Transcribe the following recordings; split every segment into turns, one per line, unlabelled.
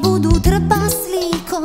budu trpaslíkom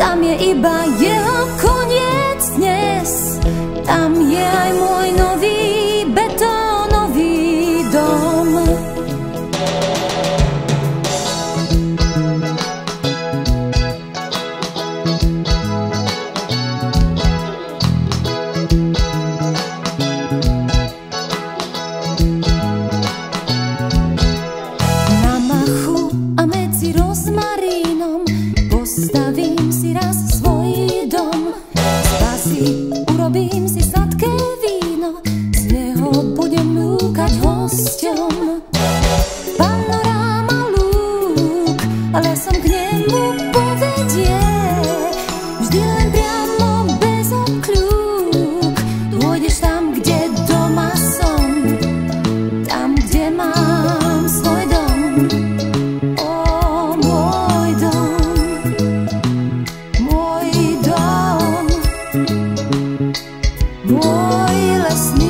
tam je iba jeho koniec dnes, tam je aj môj Мой ніч.